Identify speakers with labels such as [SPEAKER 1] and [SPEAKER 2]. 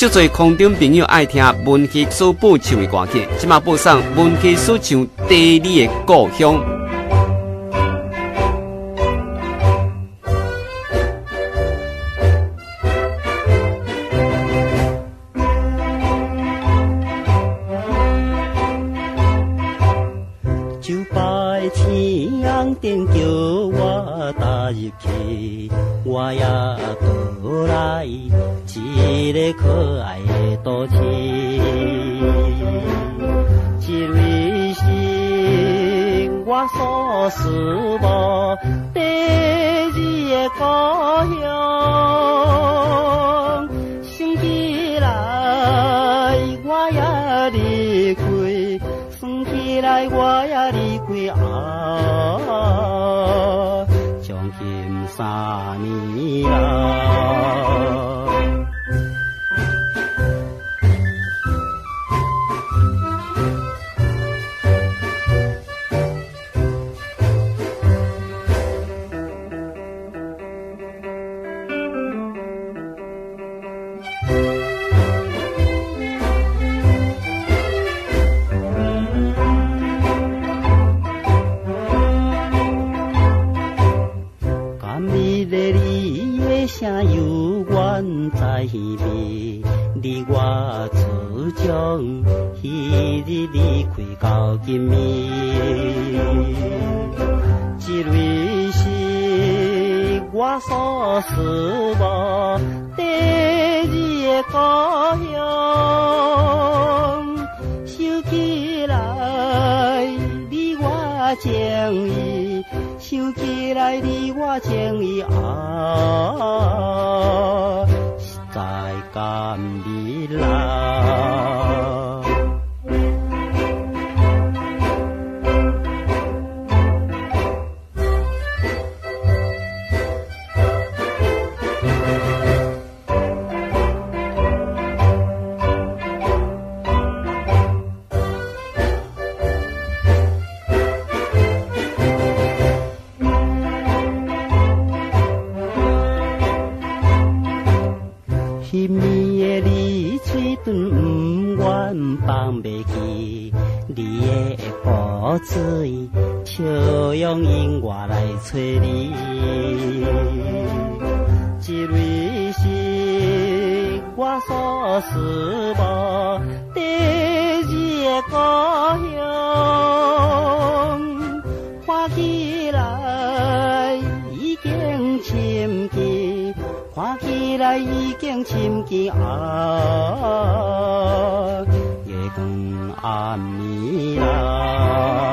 [SPEAKER 1] 这座空中朋友爱听文艺书不唱的歌曲这马播上文艺书唱地理的故乡
[SPEAKER 2] 一个可爱的都市，一蕊心我所思慕，第二个故乡，想起来我也离开，想起来我也离开啊，将近三年了。请犹原在耳。你我此中昔日离开到今暝，这位是我所思慕第二的故乡，想起来。情意，想起来你我情意啊，在甘美啦。放袂记，你的故事，笑容引我来找你。这蕊是我所思慕，第二的故乡，看起来已经深记。看起来已经深记。啊东阿弥陀。